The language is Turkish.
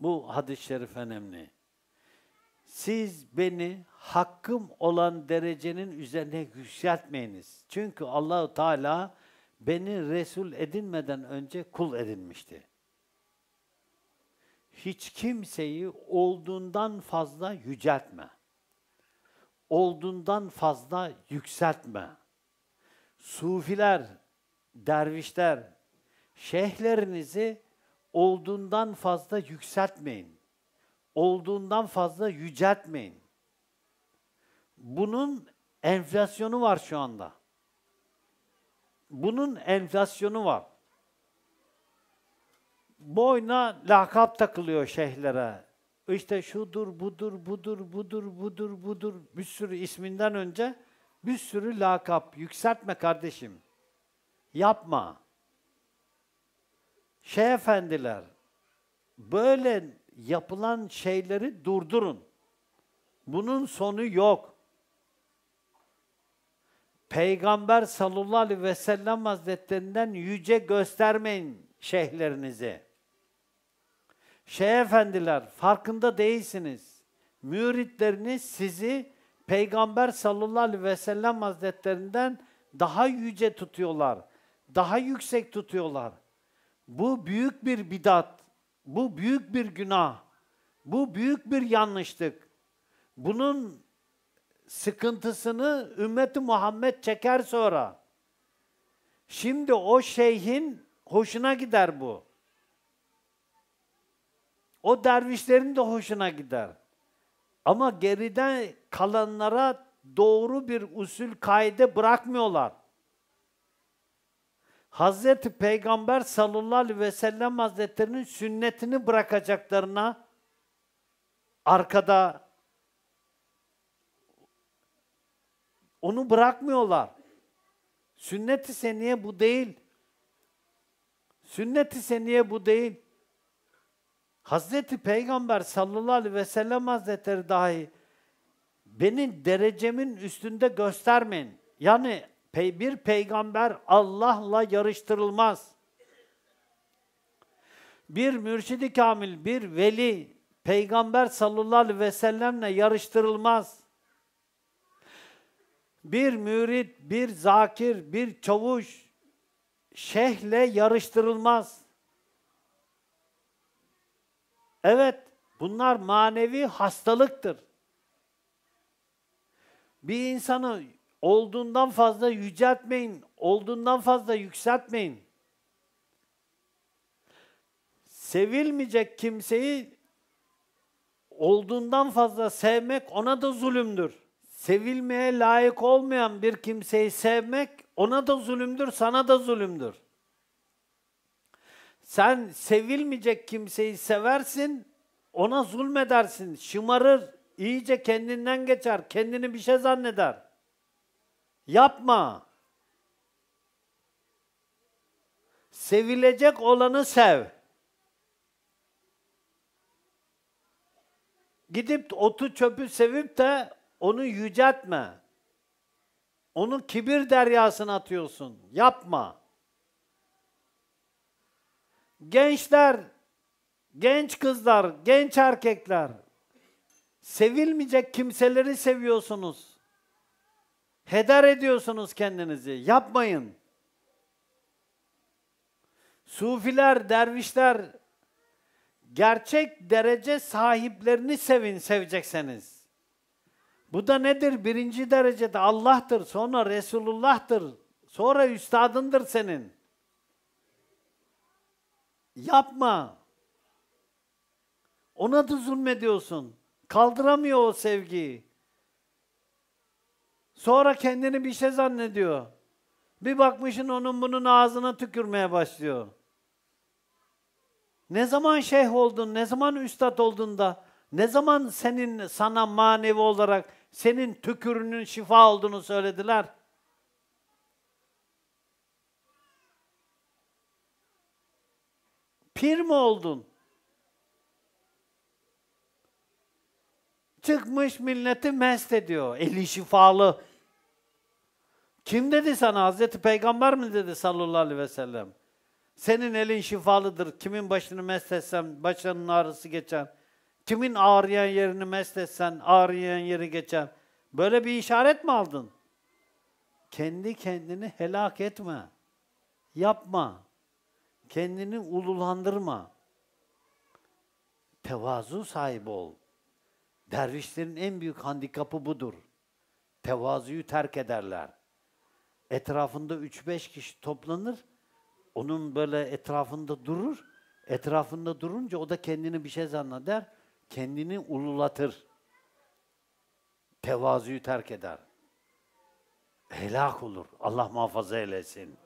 Bu hadis-i şerif önemli. Siz beni hakkım olan derecenin üzerine yükseltmeyiniz. Çünkü Allahu Teala beni Resul edinmeden önce kul edinmişti. Hiç kimseyi olduğundan fazla yüceltme. Olduğundan fazla yükseltme. Sufiler, dervişler, şeyhlerinizi olduğundan fazla yükseltmeyin. Olduğundan fazla yüceltmeyin. Bunun enflasyonu var şu anda. Bunun enflasyonu var. Boyna lakap takılıyor şeyhlere. İşte şudur, budur, budur, budur, budur, budur. Bir sürü isminden önce bir sürü lakap. Yükseltme kardeşim. Yapma. Şey efendiler, böyle yapılan şeyleri durdurun. Bunun sonu yok. Peygamber sallallahu aleyhi ve sellem hazretlerinden yüce göstermeyin şeyhlerinizi. Şeyh efendiler farkında değilsiniz. Müritleriniz sizi Peygamber sallallahu aleyhi ve sellem hazretlerinden daha yüce tutuyorlar. Daha yüksek tutuyorlar. Bu büyük bir bidat. Bu büyük bir günah. Bu büyük bir yanlışlık. Bunun sıkıntısını ümmeti Muhammed çeker sonra. Şimdi o şeyhin hoşuna gider bu. O dervişlerin de hoşuna gider. Ama geriden kalanlara doğru bir usul kaide bırakmıyorlar. Hazreti Peygamber sallallahu aleyhi ve sellem hazretlerinin sünnetini bırakacaklarına arkada onu bırakmıyorlar. Sünnet-i seniye bu değil. Sünnet-i seniye bu değil. Hazreti Peygamber sallallahu aleyhi ve sellem hazretleri dahi beni derecemin üstünde göstermeyin. Yani bir peygamber Allah'la yarıştırılmaz. Bir mürşidi kamil, bir veli peygamber sallallahu aleyhi ve sellemle yarıştırılmaz. Bir mürit, bir zakir, bir çavuş şeyhle yarıştırılmaz. Evet, bunlar manevi hastalıktır. Bir insanı olduğundan fazla yüceltmeyin, olduğundan fazla yükseltmeyin. Sevilmeyecek kimseyi olduğundan fazla sevmek ona da zulümdür. Sevilmeye layık olmayan bir kimseyi sevmek ona da zulümdür, sana da zulümdür. Sen sevilmeyecek kimseyi seversin, ona zulmedersin, şımarır, iyice kendinden geçer, kendini bir şey zanneder. Yapma. Sevilecek olanı sev. Gidip otu çöpü sevip de onu yüceltme. Onu kibir deryasına atıyorsun. Yapma. Gençler, genç kızlar, genç erkekler sevilmeyecek kimseleri seviyorsunuz. Heder ediyorsunuz kendinizi. Yapmayın. Sufiler, dervişler gerçek derece sahiplerini sevin sevecekseniz. Bu da nedir? Birinci derecede Allah'tır, sonra Resulullah'tır, sonra üstadındır senin. Yapma. Ona da zulmediyorsun. Kaldıramıyor o sevgiyi. Sonra kendini bir şey zannediyor. Bir bakmışın onun bunun ağzına tükürmeye başlıyor. Ne zaman şeyh oldun, ne zaman üstad oldun da, ne zaman senin sana manevi olarak senin tükürünün şifa olduğunu söylediler? Pir mi oldun? Çıkmış milleti mest ediyor. Eli şifalı. Kim dedi sana? Hazreti Peygamber mi dedi sallallahu aleyhi ve sellem? Senin elin şifalıdır. Kimin başını mest etsen başının ağrısı geçer. Kimin ağrıyan yerini mest etsen ağrıyan yeri geçer. Böyle bir işaret mi aldın? Kendi kendini helak etme. Yapma. Kendini ululandırma. Tevazu sahibi ol. Dervişlerin en büyük handikapı budur. Tevazuyu terk ederler. Etrafında 3-5 kişi toplanır, onun böyle etrafında durur. Etrafında durunca o da kendini bir şey zanneder, kendini ululatır. Tevazuyu terk eder. Helak olur. Allah muhafaza eylesin.